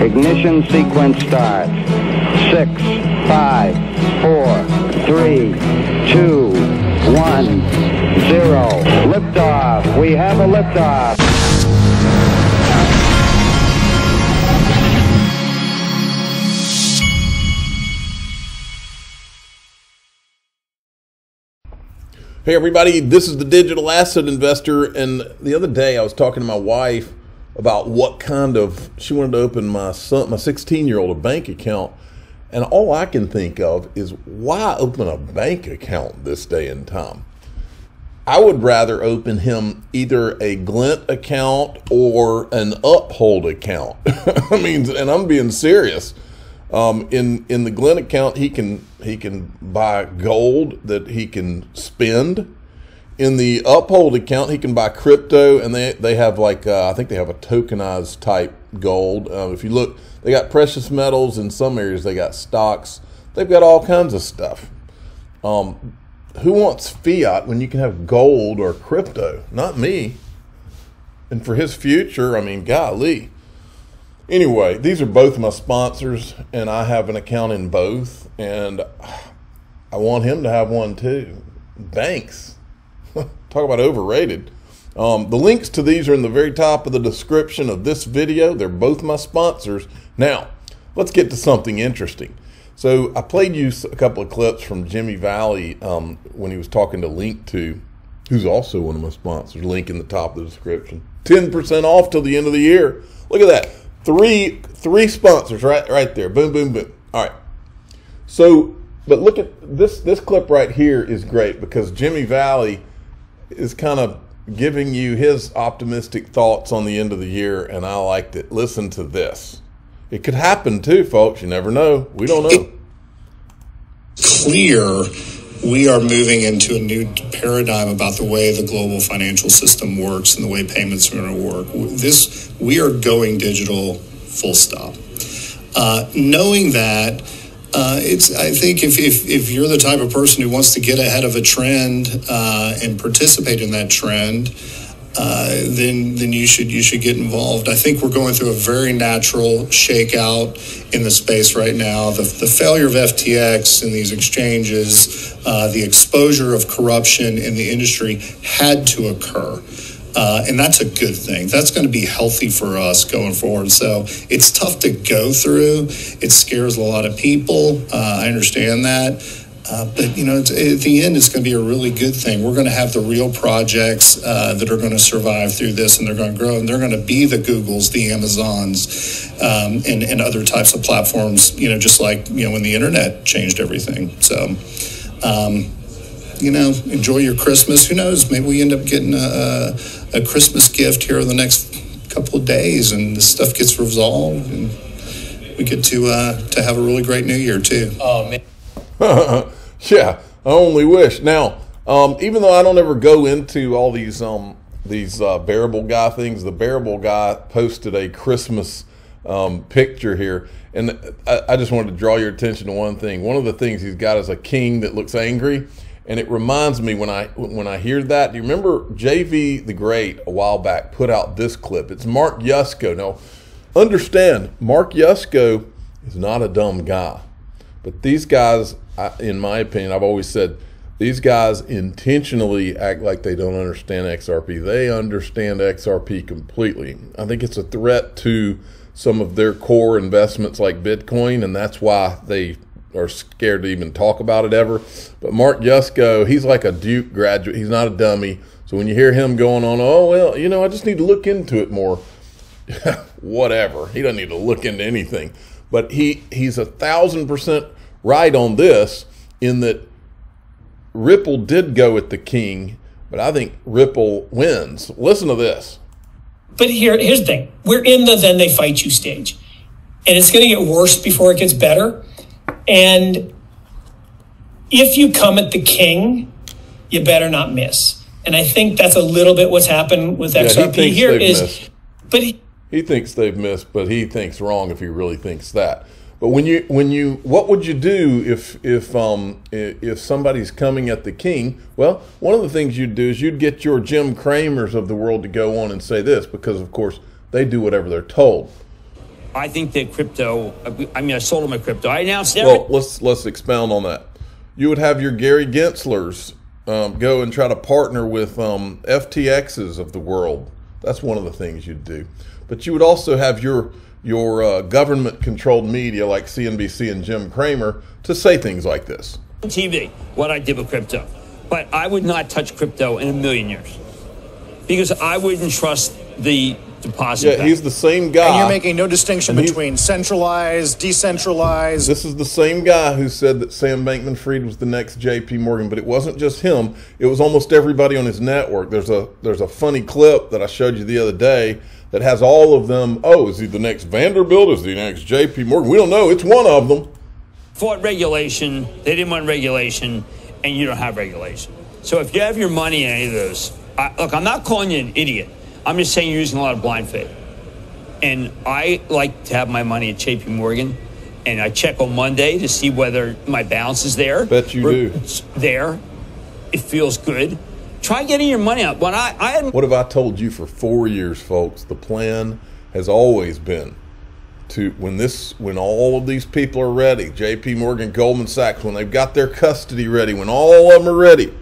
Ignition sequence start. Six, five, four, three, two, one, zero. Liftoff. We have a liftoff. Hey, everybody, this is the digital asset investor. And the other day I was talking to my wife about what kind of, she wanted to open my son, my 16 year old, a bank account. And all I can think of is why open a bank account this day and time? I would rather open him either a Glint account or an Uphold account. I mean, and I'm being serious. Um, in in the Glint account, he can he can buy gold that he can spend. In the Uphold account, he can buy crypto, and they they have like uh, I think they have a tokenized type gold. Uh, if you look, they got precious metals in some areas. They got stocks. They've got all kinds of stuff. Um, who wants fiat when you can have gold or crypto? Not me. And for his future, I mean, golly. Anyway, these are both my sponsors, and I have an account in both, and I want him to have one too. Banks, talk about overrated. Um, the links to these are in the very top of the description of this video. They're both my sponsors. Now, let's get to something interesting. So I played you a couple of clips from Jimmy Vallee um, when he was talking to Linqto, who's also one of my sponsors. Link in the top of the description. 10% off till the end of the year. Look at that three three sponsors right right there. Boom, boom, boom. All right. So, but look at this this clip right here is great because Jimmy Vallee is kind of giving you his optimistic thoughts on the end of the year, and I liked it. Listen to this. It could happen too, folks. You never know. We don't know. Clear we are moving into a new paradigm about the way the global financial system works and the way payments are going to work. This we are going digital, full stop. Uh, knowing that, uh, it's I think if, if if you're the type of person who wants to get ahead of a trend uh, and participate in that trend. Uh, then then you should you should get involved. I think we're going through a very natural shakeout in the space right now. The, the failure of FTX and these exchanges, uh, the exposure of corruption in the industry had to occur. Uh, and that's a good thing. That's going to be healthy for us going forward. So it's tough to go through. It scares a lot of people. Uh, I understand that. Uh, but you know, at the end, it's going to be a really good thing. We're going to have the real projects uh, that are going to survive through this, and they're going to grow, and they're going to be the Googles, the Amazons, um, and and other types of platforms. You know, just like you know when the internet changed everything. So. Um, you know, enjoy your Christmas. Who knows? Maybe we end up getting a, a Christmas gift here in the next couple of days, and this stuff gets resolved, and we get to uh, to have a really great New Year too. Oh man. Yeah, I only wish. Now, um, even though I don't ever go into all these um, these uh, bearable guy things, the bearable guy posted a Christmas um, picture here, and I, I, just wanted to draw your attention to one thing. One of the things he's got is a king that looks angry, and it reminds me when I when I hear that. Do you remember JV the Great a while back put out this clip? It's Mark Yusko. Now, understand, Mark Yusko is not a dumb guy, but these guys in my opinion, I've always said these guys intentionally act like they don't understand XRP. They understand XRP completely. I think it's a threat to some of their core investments like Bitcoin, and that's why they are scared to even talk about it ever. But Mark Yusko, he's like a Duke graduate. He's not a dummy. So when you hear him going on, oh, well, you know, I just need to look into it more. Whatever. He doesn't need to look into anything. But he, he's a thousand percent right on this in that Ripple did go at the king, but I think Ripple wins. Listen to this. But here, here's the thing we're in the then they fight you stage, and it's going to get worse before it gets better. And if you come at the king, you better not miss. And I think that's a little bit what's happened with XRP yeah, here is, missed. but he, he thinks they've missed, but he thinks wrong if he really thinks that. But when you when you what would you do if if um if somebody's coming at the king? Well, one of the things you'd do is you'd get your Jim Cramers of the world to go on and say this because of course they do whatever they're told. I think that crypto. I mean, I sold all my crypto. I announced Well, let's let's expound on that. You would have your Gary Genslers um, go and try to partner with um, FTXs of the world. That's one of the things you'd do. But you would also have your your uh, government controlled media like CNBC and Jim Cramer to say things like this. TV, what I did with crypto. But I would not touch crypto in a million years because I wouldn't trust the deposit. Yeah, bank. he's the same guy. And you're making no distinction between centralized, decentralized. This is the same guy who said that Sam Bankman Fried was the next J.P. Morgan, but it wasn't just him. It was almost everybody on his network. There's a there's a funny clip that I showed you the other day that has all of them. Oh, is he the next Vanderbilt? Is he the next J.P. Morgan? We don't know. It's one of them. fought regulation. They didn't want regulation, and you don't have regulation. So if you have your money in any of those, I, look, I'm not calling you an idiot. I'm just saying you're using a lot of blind faith. And I like to have my money at JP Morgan, and I check on Monday to see whether my balance is there. Bet you do. It's there. It feels good. Try getting your money out. When I, I had What have I told you for four years, folks? The plan has always been to when this when all of these people are ready, J.P. Morgan, Goldman Sachs, when they've got their custody ready, when all of them are ready,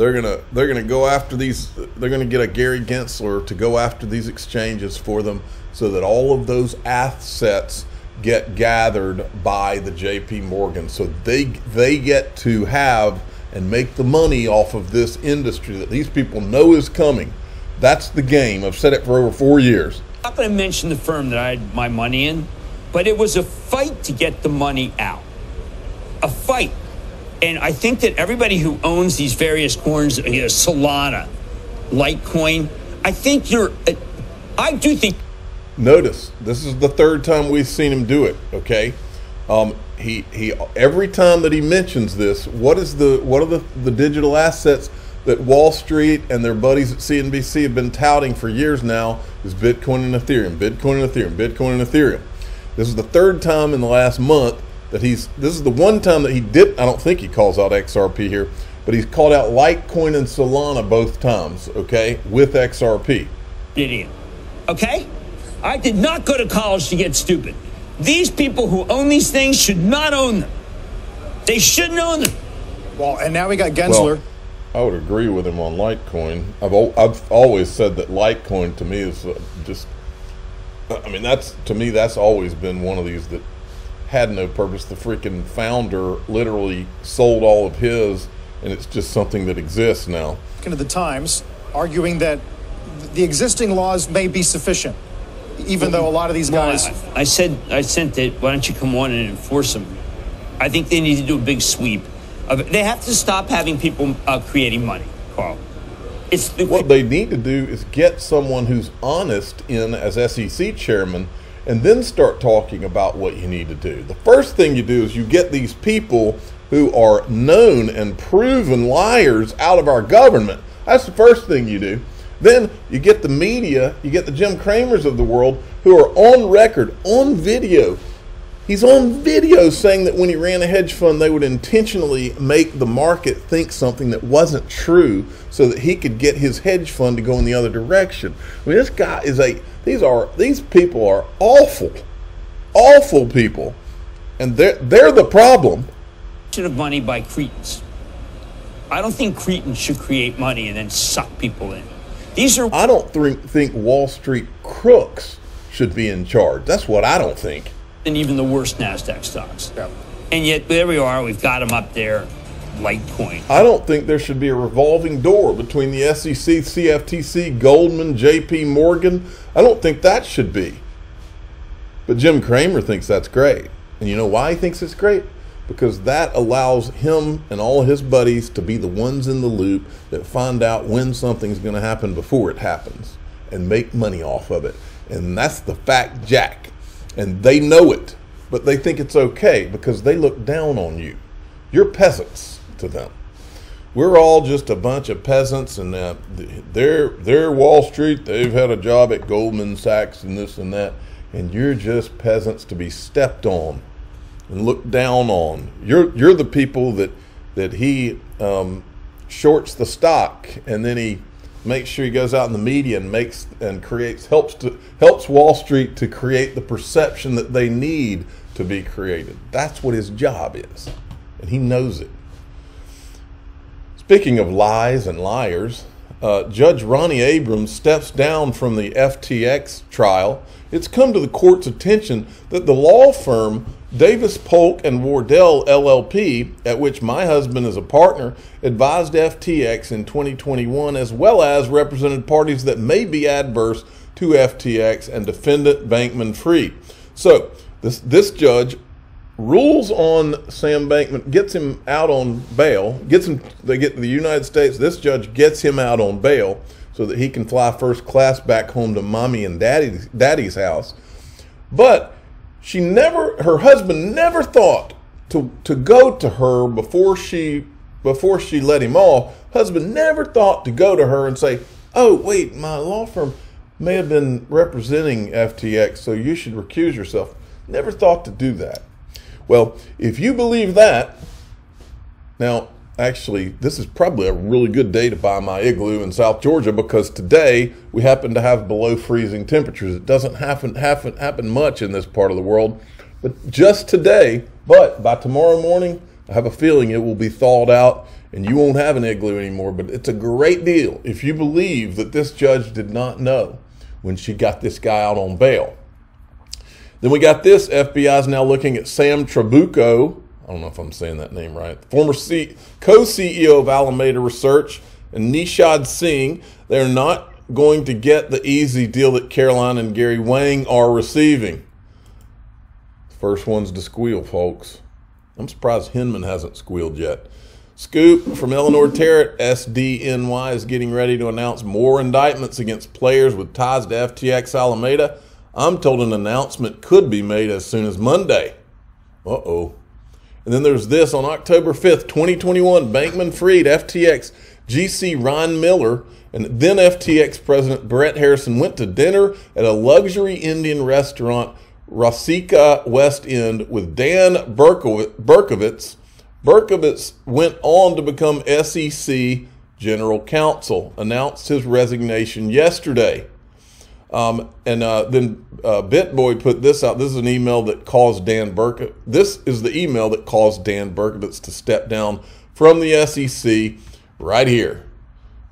they're gonna they're gonna go after these. They're gonna get a Gary Gensler to go after these exchanges for them, so that all of those assets get gathered by the J.P. Morgan, so they they get to have and make the money off of this industry that these people know is coming. That's the game. I've said it for over four years. I'm not going to mention the firm that I had my money in, but it was a fight to get the money out. A fight. And I think that everybody who owns these various coins, you know, Solana, Litecoin, I think you're, uh, I do think Notice this is the third time we've seen him do it. Okay, um, he he every time that he mentions this, what is the what are the the digital assets that Wall Street and their buddies at CNBC have been touting for years now is Bitcoin and Ethereum, Bitcoin and Ethereum, Bitcoin and Ethereum. This is the third time in the last month that he's. This is the one time that he did. I don't think he calls out XRP here, but he's called out Litecoin and Solana both times. Okay, with XRP. Did idiot. Okay? I did not go to college to get stupid. These people who own these things should not own them. They shouldn't own them. well, and now we got Gensler. Well, I would agree with him on Litecoin. I've I've always said that Litecoin to me is uh, just. I mean, that's to me that's always been one of these that had no purpose. The freaking founder literally sold all of his, and it's just something that exists now. Into the Times, arguing that the existing laws may be sufficient, even though a lot of these Well, guys. I, I said, I sent it. Why don't you come on and enforce them? I think they need to do a big sweep. Of, they have to stop having people uh, creating money, Carl. It's the, What they need to do is get someone who's honest in as SEC chairman and then start talking about what you need to do. The first thing you do is you get these people who are known and proven liars out of our government. That's the first thing you do. Then you get the media, you get the Jim Cramers of the world who are on record, on video. He's on video saying that when he ran a hedge fund, they would intentionally make the market think something that wasn't true so that he could get his hedge fund to go in the other direction. I mean, this guy is a, these are, these people are awful, awful people. And they're, they're the problem. of money by Cretans. I don't think Cretans should create money and then suck people in. These are I don't think, think Wall Street crooks should be in charge. That's what I don't think. And even the worst NASDAQ stocks. And yet, there we are. We've got them up there, Litecoin. I don't think there should be a revolving door between the SEC, CFTC, Goldman, JP Morgan. I don't think that should be. But Jim Cramer thinks that's great. And you know why he thinks it's great? Because that allows him and all his buddies to be the ones in the loop that find out when something's going to happen before it happens and make money off of it. And that's the fact, Jack. And they know it, but they think it's okay because they look down on you. You're peasants to them. We're all just a bunch of peasants, and uh, they're they're Wall Street. They've had a job at Goldman Sachs and this and that, and you're just peasants to be stepped on and looked down on. You're you're the people that that he um, shorts the stock, and then he makes sure he goes out in the media and makes and creates helps to helps Wall Street to create the perception that they need to be created. That's what his job is, and he knows it. Speaking of lies and liars, uh, Judge Ronnie Abrams steps down from the FTX trial. It's come to the court's attention that the law firm Davis Polk and Wardwell LLP, at which my husband is a partner, advised FTX in 2021 as well as represented parties that may be adverse to FTX and defendant Bankman Fried. So, this this judge rules on Sam Bankman, gets him out on bail, gets him they get to the United States, this judge gets him out on bail so that he can fly first class back home to mommy and daddy's daddy's house. But she never her husband never thought to to go to her before she before she let him off. Husband never thought to go to her and say oh wait my law firm may have been representing ftx so you should recuse yourself. Never thought to do that well if you believe that now actually, this is probably a really good day to buy my igloo in South Georgia because today we happen to have below freezing temperatures. It doesn't happen happen happen much in this part of the world, but just today. But by tomorrow morning, I have a feeling it will be thawed out and you won't have an igloo anymore. But it's a great deal if you believe that this judge did not know when she got this guy out on bail. Then we got this. FBI is now looking at Sam Trabucco. I don't know if I'm saying that name right. Former C- co-CEO of Alameda Research and Nishad Singh, they're not going to get the easy deal that Caroline and Gary Wang are receiving. First ones to squeal, folks. I'm surprised Hinman hasn't squealed yet. Scoop from Eleanor Terrett, SDNY is getting ready to announce more indictments against players with ties to FTX Alameda. I'm told an announcement could be made as soon as Monday. Uh oh. And then there's this on October 5th, 2021, Bankman Fried, FTX, GC Ryne Miller, and then FTX President Brett Harrison went to dinner at a luxury Indian restaurant, Rasika West End, with Dan Berkovitz. Berkovitz went on to become SEC General Counsel, announced his resignation yesterday. Um, and uh, then uh, BitBoy put this out. This is an email that caused Dan Burke. This is the email that caused Dan Berkovitz to step down from the SEC right here.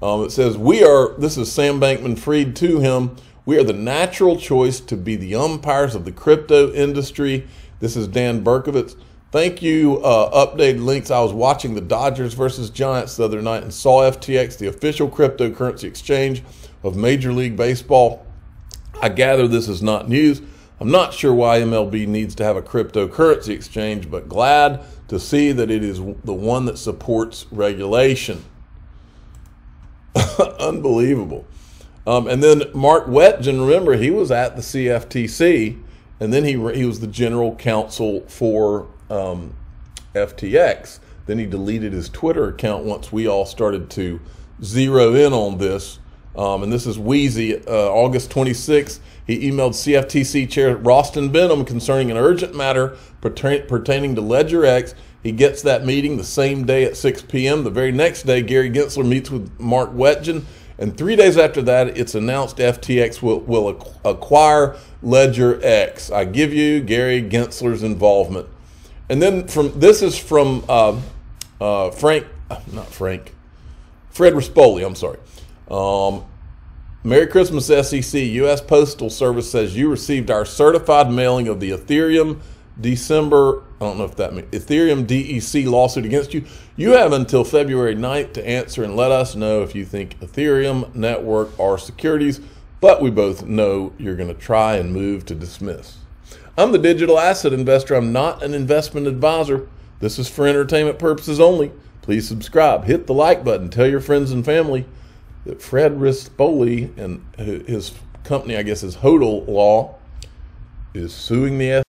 Um, it says, We are, this is Sam Bankman Fried to him. We are the natural choice to be the umpires of the crypto industry. This is Dan Berkovitz. Thank you. Uh, updated links. I was watching the Dodgers versus Giants the other night and saw FTX, the official cryptocurrency exchange of Major League Baseball. I gather this is not news. I'm not sure why MLB needs to have a cryptocurrency exchange, but glad to see that it is the one that supports regulation. Unbelievable. Um, and then Mark Wetjen, remember, he was at the CFTC, and then he, he was the general counsel for um, FTX. Then he deleted his Twitter account once we all started to zero in on this um, and this is Wheezy, uh, August 26th. He emailed CFTC Chair Rostin Behnam concerning an urgent matter pertaining to Ledger X. He gets that meeting the same day at 6 p.m. The very next day, Gary Gensler meets with Mark Wetjen. And three days after that, it's announced FTX will, will acquire Ledger X. I give you Gary Gensler's involvement. And then from this is from uh, uh, Frank, not Frank, Fred Rispoli, I'm sorry. Um, Merry Christmas, SEC. U.S. Postal Service says you received our certified mailing of the Ethereum December, I don't know if that means Ethereum DEC lawsuit against you. You have until February 9th to answer and let us know if you think Ethereum network are securities, but we both know you're going to try and move to dismiss. I'm the digital asset investor. I'm not an investment advisor. This is for entertainment purposes only. Please subscribe, hit the like button, tell your friends and family that Fred Rispoli and his company, I guess, is Hodl Law, is suing the